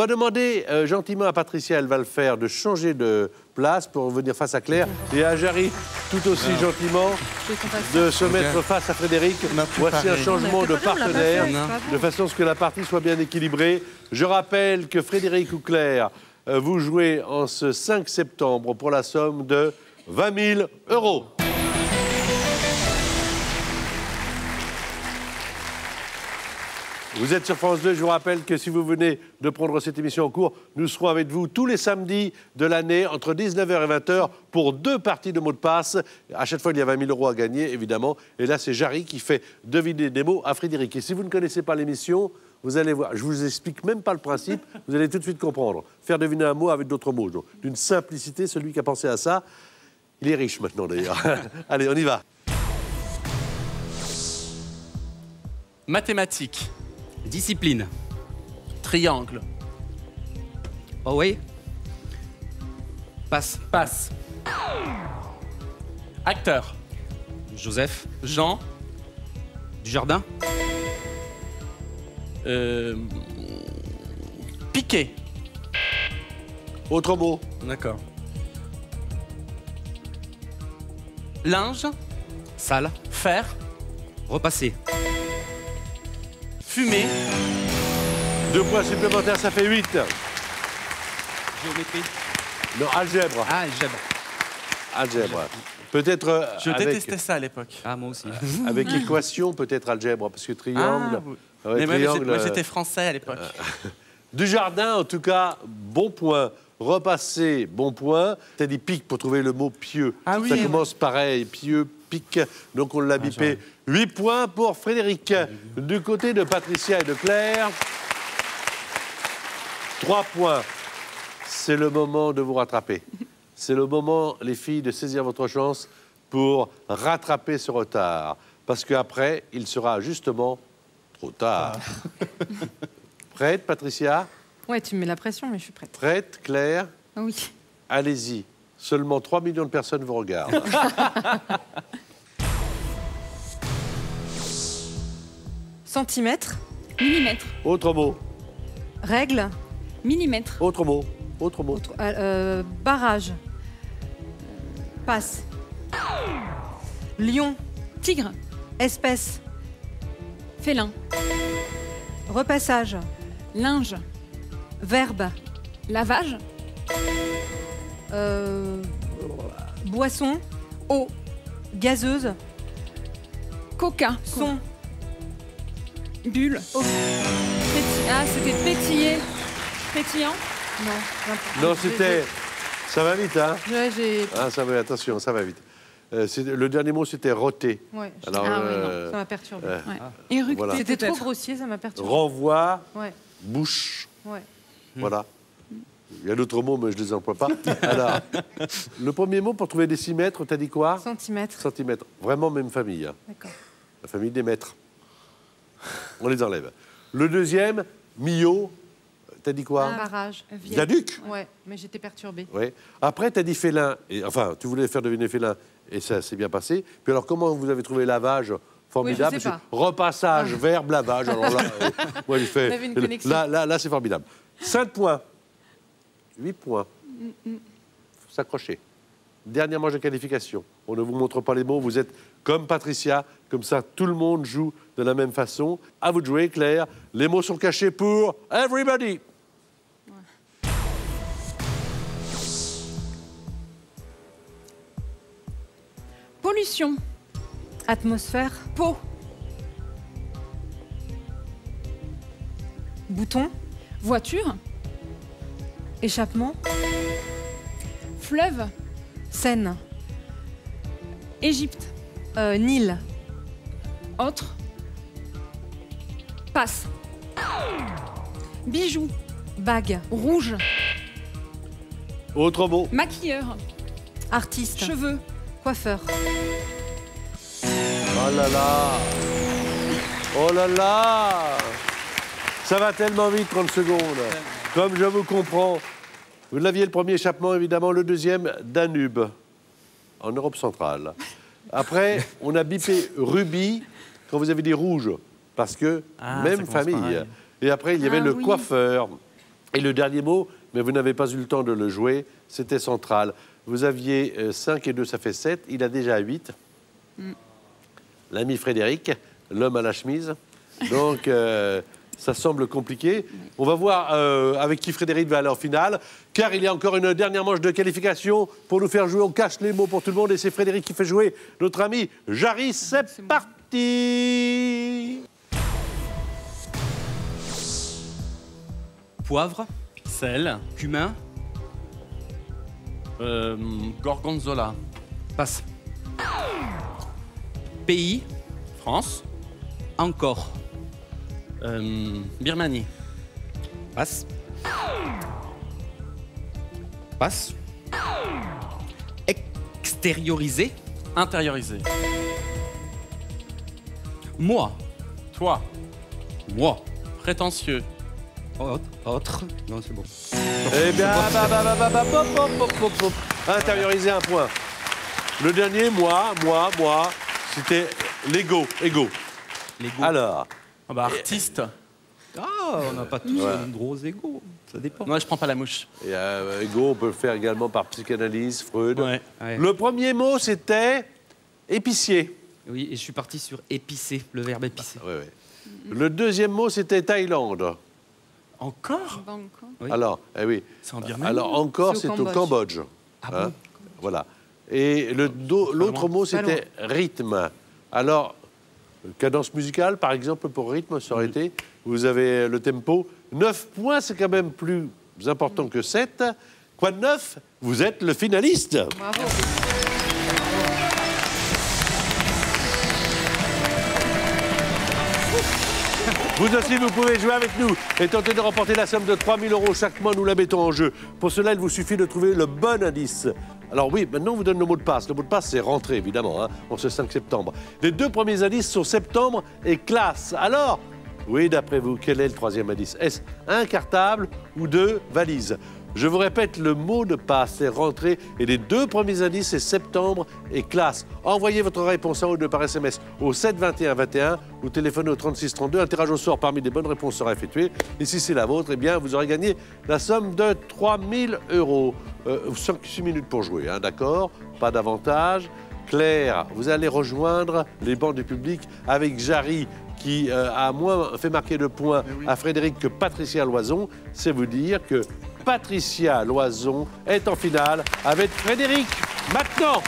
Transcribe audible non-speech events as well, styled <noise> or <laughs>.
va demander euh, gentiment à Patricia, elle va le faire, de changer de place pour venir face à Claire. Et à Jarry, tout aussi gentiment, de se mettre face à Frédéric. Voici un changement de partenaire, de façon à ce que la partie soit bien équilibrée. Je rappelle que Frédéric ou Claire, euh, vous jouez en ce 5 septembre pour la somme de 20 000 euros. Vous êtes sur France 2. Je vous rappelle que si vous venez de prendre cette émission en cours, nous serons avec vous tous les samedis de l'année entre 19h et 20h pour deux parties de mots de passe. À chaque fois, il y a 20 000 euros à gagner, évidemment. Et là, c'est Jarry qui fait deviner des mots à Frédéric. Et si vous ne connaissez pas l'émission, vous allez voir. Je vous explique même pas le principe. Vous allez tout de suite comprendre. Faire deviner un mot avec d'autres mots. D'une simplicité, celui qui a pensé à ça, il est riche maintenant d'ailleurs. <laughs> allez, on y va. Mathématiques. Discipline. Triangle. Oh oui. Passe. Passe. Acteur. Joseph. Jean. Dujardin. Euh... Piqué. Autre mot. D'accord. Linge. Salle. Fer. Repasser. Fumée. Deux points supplémentaires, ça fait 8. Géométrie. Non, algèbre. Ah, algèbre. Algèbre. Peut-être euh, Je avec, détestais ça à l'époque. Ah, moi aussi. avec l'équation, peut-être algèbre, parce que triangle. Ah, ouais, Mais moi, triangle, j'étais- moi, euh, j'étais français à l'époque. <laughs> Du jardin, en tout cas, bon point. Repasser, bon point. T'as dit pique pour trouver le mot pieux. Ah oui, Ça commence pareil, pieux, pique. Donc on l'a bipé. 8 points pour Frédéric. Du côté de Patricia et de Claire, 3 points. C'est le moment de vous rattraper. C'est le moment, les filles, de saisir votre chance pour rattraper ce retard. Parce qu'après, il sera justement trop tard. Prête, Patricia? Ouais, tu me mets la pression, mais je suis prête. Prête, Claire? Ah oui. Allez-y. Seulement 3 millions de personnes vous regardent. <laughs> Centimètre, Millimètre. Autre mot. règle, Millimètre. Autre mot. Autre mot. autre- euh, euh, barrage, passe, lion, Tigre. espèce, Félin. repassage, Linge. verbe, Lavage. Euh, boisson, Eau. gazeuse, Coca. son, Bulle. Oh. Péti- Ah, c'était pétillé. Pétillant? non, Non, c'était. Ça va vite, hein? J'ai- Ouais, j'ai. ah, Ça va, attention, ça va vite. Euh, c'est- le dernier mot, c'était roter. Ouais, je- Alors, Ah oui, non, euh, ça m'a perturbé. euh, Ouais. Éructé, Voilà. C'était trop peut-être. grossier, ça m'a perturbé. renvoi, Ouais, bouche. ouais. Voilà. Il y a d'autres mots, mais je ne les emploie pas. <laughs> Alors, le premier mot pour trouver décimètre, t'as dit quoi? Centimètre, Centimètre. Vraiment même famille. hein. d'accord. La famille des maîtres. On les enlève. Le deuxième, Mio, t'as dit quoi? Barrage. Viaduc Ouais, mais j'étais perturbée. Oui. Après, tu as dit félin. Et, enfin, tu voulais faire deviner félin, et ça s'est bien passé. Puis alors, comment vous avez trouvé lavage? Formidable. Oui, repassage, verbe, lavage. Alors là, euh, <laughs> moi, j'ai fait. Là, là, là c'est formidable. 5 points. 8 points. faut s'accrocher. Dernière manche de qualification. On ne vous montre pas les mots. Vous êtes comme Patricia. Comme ça, tout le monde joue de la même façon. À vous de jouer, Claire. Les mots sont cachés pour everybody. Pollution. Atmosphère, Peau. bouton, Voiture. Échappement, Fleuve. Seine, Égypte. euh, Nil, Autre. Passe. Bijoux. bague, Rouge. Autre mot. Maquilleur. artiste, Cheveux. coiffeur, Oh là là Oh là là Ça va tellement vite, 30 secondes. Comme je vous comprends. Vous l'aviez le premier échappement, évidemment. Le deuxième, Danube, en Europe centrale. Après, on a bipé rubis quand vous avez dit rouge, parce que Ah, même famille. pareil. Et après, il y avait Ah le oui. coiffeur. Et le dernier mot, mais vous n'avez pas eu le temps de le jouer, c'était central. Vous aviez 5 et 2, ça fait 7. Il a déjà 8. L'ami Frédéric, l'homme à la chemise. Donc, euh, ça semble compliqué. On va voir euh, avec qui Frédéric va aller en finale, car il y a encore une dernière manche de qualification pour nous faire jouer. On cache les mots pour tout le monde et c'est Frédéric qui fait jouer notre ami Jarry. C'est parti Poivre. Sel. Cumin. euh, gorgonzola. Passe. Pays. France. Encore. Euh, Birmanie. Passe. Passe. Extérioriser. Intériorisé. Moi. Toi. Moi. Prétentieux. Autre. Autre. Non, c'est bon. Eh bien, bah, pop, pop, pop, pop, pop. intérioriser un point. Le dernier, moi, moi, moi, c'était l'ego, ego. Lego. Alors, Ah bah, artiste. Ah, on n'a pas tous Ouais. un gros ego. Ça dépend. Moi, je prends pas la mouche. et, euh, ego, on peut le faire également par psychanalyse, Freud. Ouais. Ouais. Le premier mot, c'était épicier. Oui, et je suis parti sur épicé, le verbe. Ouais, ouais. Le deuxième mot, c'était Thaïlande. Encore? Oui. Alors, eh oui. C'est en Birmanie? Alors encore, C'est au Cambodge. Ah Hein voilà. Et l'autre mot, c'était rythme. Alors, cadence musicale, par exemple, pour rythme, ça aurait été. Vous avez le tempo. 9 points, c'est quand même plus important que 7. Quoi de 9 Vous êtes le finaliste. Bravo. Vous aussi, vous pouvez jouer avec nous et tenter de remporter la somme de 3000 euros. Chaque mois, nous la mettons en jeu. Pour cela, il vous suffit de trouver le bon indice. Alors oui, maintenant, on vous donne le mot de passe. Le mot de passe, c'est rentrée, évidemment, hein, en ce 5 septembre. Les deux premiers indices sont septembre et classe. Alors, oui, d'après vous, quel est le troisième indice? Est-ce un cartable ou deux valises? Je vous répète, le mot de passe, c'est rentrée. Et les deux premiers indices, c'est septembre et classe. Envoyez votre réponse en haut de par SMS au 7 21 21 ou téléphonez au 36 32. Un tirage au sort parmi les bonnes réponses sera effectué. Et si c'est la vôtre, eh bien, vous aurez gagné la somme de 3000 euros. Euh, 6 minutes pour jouer, hein, d'accord? Pas d'avantage. Claire, vous allez rejoindre les bancs du public avec Jarry qui euh, a moins fait marquer de points à Frédéric que Patricia Loison. C'est vous dire que Patricia Loison est en finale avec Frédéric. Maintenant,